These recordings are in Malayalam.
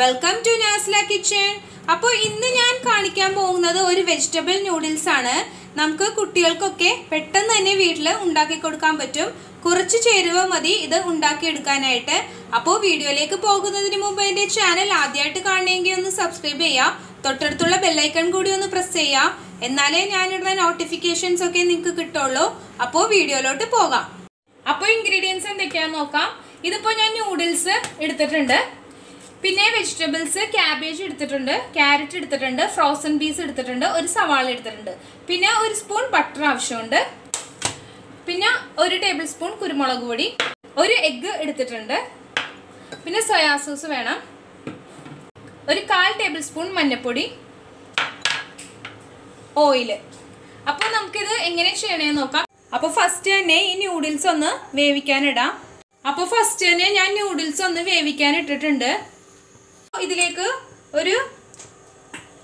വെൽക്കം ടു നാസ്ല കിച്ചൺ അപ്പോൾ ഇന്ന് ഞാൻ കാണിക്കാൻ പോകുന്നത് ഒരു വെജിറ്റബിൾ നൂഡിൽസ് ആണ്. നമുക്ക് കുട്ടികൾക്കൊക്കെ പെട്ടെന്ന് തന്നെ വീട്ടിൽ ഉണ്ടാക്കി കൊടുക്കാൻ പറ്റും. കുറച്ച് ചേരുവ മതി ഇത് ഉണ്ടാക്കിയെടുക്കാനായിട്ട് അപ്പോൾ വീഡിയോയിലേക്ക് പോകുന്നതിന് മുമ്പ് എന്റെ ചാനൽ ആദ്യമായിട്ട് കാണണമെങ്കിൽ ഒന്ന് സബ്സ്ക്രൈബ് ചെയ്യാം. തൊട്ടടുത്തുള്ള ബെല്ലൈക്കൺ കൂടി ഒന്ന് പ്രസ് ചെയ്യാം. എന്നാലേ ഞാനിടുന്ന നോട്ടിഫിക്കേഷൻസ് ഒക്കെ നിങ്ങൾക്ക് കിട്ടുള്ളൂ. അപ്പോൾ വീഡിയോയിലോട്ട് പോകാം. അപ്പോൾ ഇൻഗ്രീഡിയൻസ് എന്തൊക്കെയാണെന്ന് നോക്കാം. ഇതിപ്പോൾ ഞാൻ നൂഡിൽസ് എടുത്തിട്ടുണ്ട്. പിന്നെ വെജിറ്റബിൾസ് ക്യാബേജ് എടുത്തിട്ടുണ്ട് ക്യാരറ്റ് എടുത്തിട്ടുണ്ട് ഫ്രോസൺ പീസ് എടുത്തിട്ടുണ്ട് ഒരു സവാള എടുത്തിട്ടുണ്ട്. പിന്നെ ഒരു സ്പൂൺ ബട്ടർ ആവശ്യമുണ്ട്. പിന്നെ ഒരു ടേബിൾ സ്പൂൺ കുരുമുളക് പൊടി ഒരു എഗ്ഗ് എടുത്തിട്ടുണ്ട്. പിന്നെ സോയാ സോസ് വേണം. ഒരു കാൽ ടേബിൾ സ്പൂൺ മഞ്ഞൾപ്പൊടി ഓയിൽ അപ്പോൾ നമുക്കിത് എങ്ങനെ ചെയ്യണേ നോക്കാം. അപ്പോൾ ഫസ്റ്റ് തന്നെ ഈ ന്യൂഡിൽസ് ഒന്ന് വേവിക്കാനിടാം അപ്പോൾ ഫസ്റ്റ് തന്നെ ഞാൻ ന്യൂഡിൽസ് ഒന്ന് വേവിക്കാൻ ഇട്ടിട്ടുണ്ട്. ഇതിലേക്ക് ഒരു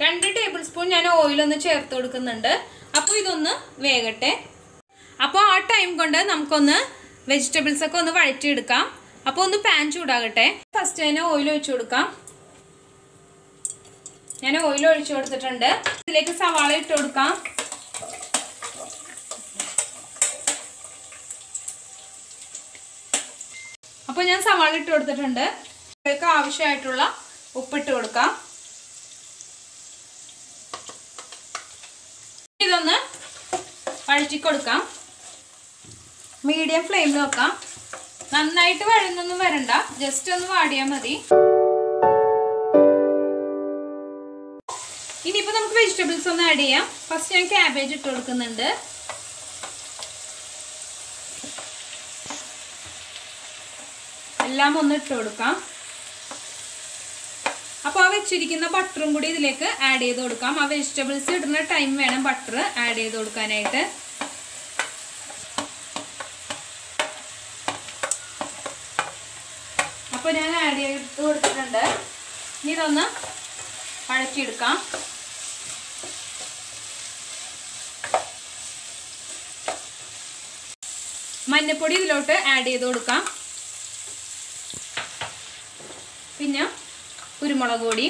രണ്ട് ടേബിൾ സ്പൂൺ ഞാൻ ഓയിലൊന്ന് ചേർത്ത് കൊടുക്കുന്നുണ്ട്. അപ്പോൾ ഇതൊന്ന് വേകട്ടെ. അപ്പോൾ ആ ടൈം കൊണ്ട് നമുക്കൊന്ന് വെജിറ്റബിൾസ് ഒക്കെ ഒന്ന് വഴറ്റിയെടുക്കാം. അപ്പോൾ ഒന്ന് പാൻ ചൂടാകട്ടെ. ഫസ്റ്റ് തന്നെ ഓയിൽ ഒഴിച്ചു കൊടുക്കാം. ഞാൻ ഓയിൽ ഒഴിച്ചു കൊടുത്തിട്ടുണ്ട്. ഇതിലേക്ക് സവാള ഇട്ട് കൊടുക്കാം. അപ്പോൾ ഞാൻ സവാള ഇട്ട് കൊടുത്തിട്ടുണ്ട്. ഇതിലേക്ക് ആവശ്യമായിട്ടുള്ള ഉപ്പിട്ട് കൊടുക്കാം. ഇതൊന്ന് വഴറ്റി കൊടുക്കാം. മീഡിയം ഫ്ലെയിമിൽ വെക്കാം. നന്നായിട്ട് വഴന്നൊന്നും വരണ്ട. ജസ്റ്റ് ഒന്ന് വാടിയാൽ മതി. ഇനിയിപ്പോൾ നമുക്ക് വെജിറ്റബിൾസ് ഒന്ന് ആഡ് ചെയ്യാം. ഫസ്റ്റ് ഞാൻ ക്യാബേജ് ഇട്ട് കൊടുക്കുന്നുണ്ട്. എല്ലാം ഒന്ന് ഇട്ട് കൊടുക്കാം. അപ്പോൾ ആ വെച്ചിരിക്കുന്ന ബട്ടറും കൂടി ഇതിലേക്ക് ആഡ് ചെയ്ത് കൊടുക്കാം. ആ വെജിറ്റബിൾസ് ഇടുന്ന ടൈം വേണം ബട്ടർ ആഡ് ചെയ്ത് കൊടുക്കാനായിട്ട്. അപ്പോൾ ഞാൻ ആഡ് ചെയ്ത് കൊടുത്തിട്ടുണ്ട്. ഇനി ഇതൊന്ന് വഴറ്റിയെടുക്കാം. മഞ്ഞപ്പൊടി ഇതിലോട്ട് ആഡ് ചെയ്ത് കൊടുക്കാം. പിന്നെ കുരുമുളക് പൊടി.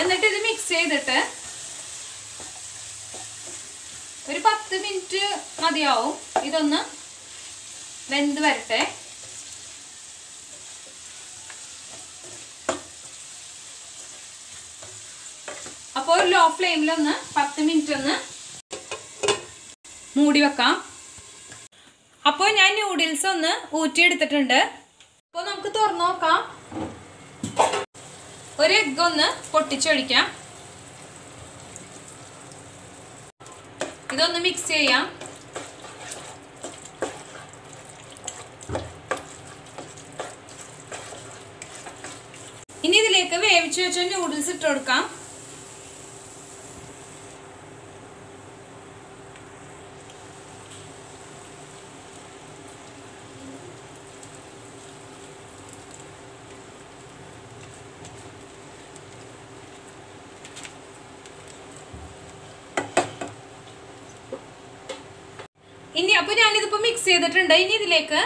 എന്നിട്ട് ഇത് മിക്സ് ചെയ്തിട്ട് ഒരു പത്ത് മിനിറ്റ് മതിയാവും. ഇതൊന്ന് വെന്ത് വരട്ടെ. അപ്പോൾ ഒരു ലോ ഫ്ലെയിമിലൊന്ന് പത്ത് മിനിറ്റ് ഒന്ന് മൂടി വെക്കാം. അപ്പോൾ ഞാൻ നൂഡിൽസ് ഒന്ന് ഊറ്റിയെടുത്തിട്ടുണ്ട്. അപ്പോൾ നമുക്ക് തുറന്നു നോക്കാം. ഒരു എഗ് ഒന്ന് പൊട്ടിച്ചൊഴിക്കാം. ഇതൊന്ന് മിക്സ് ചെയ്യാം. ഇനി ഇതിലേക്ക് വേവിച്ച് വെച്ച നൂഡിൽസ് ഇട്ട് കൊടുക്കാം. ഇനി അപ്പൊ ഞാനിതിപ്പോ മിക്സ് ചെയ്തിട്ടുണ്ട്. ഇനി ഇതിലേക്ക്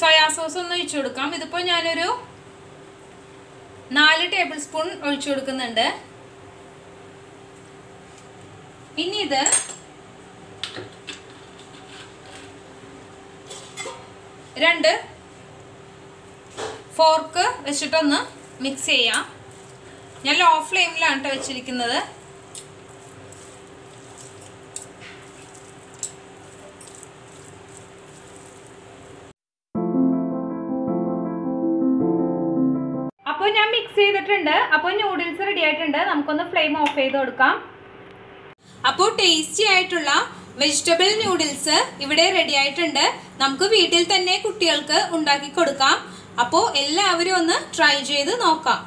സോയാ സോസ് ഒന്ന് ഒഴിച്ചു കൊടുക്കാം. ഇതിപ്പോ ഞാനൊരു നാല് ടേബിൾ സ്പൂൺ ഒഴിച്ചു കൊടുക്കുന്നുണ്ട്. ഇനി ഇത് രണ്ട് ഫോർക്ക് വെച്ചിട്ടൊന്ന് മിക്സ് ചെയ്യാം. ഞാൻ ലോ ഫ്ലെയിമിലാണ് കേട്ടോ വെച്ചിരിക്കുന്നത്. അപ്പോൾ ഞാൻ മിക്സ് ചെയ്തിട്ടുണ്ട്. അപ്പോൾ നൂഡിൽസ് റെഡി ആയിട്ടുണ്ട്. നമുക്കൊന്ന് ഫ്ലെയിം ഓഫ് ചെയ്ത് കൊടുക്കാം. അപ്പോൾ ടേസ്റ്റി ആയിട്ടുള്ള വെജിറ്റബിൾ നൂഡിൽസ് ഇവിടെ റെഡി ആയിട്ടുണ്ട്. നമുക്ക് വീട്ടിൽ തന്നെ കുട്ടികൾക്ക് ഉണ്ടാക്കി കൊടുക്കാം. അപ്പോൾ എല്ലാവരും ഒന്ന് ട്രൈ ചെയ്ത് നോക്കാം.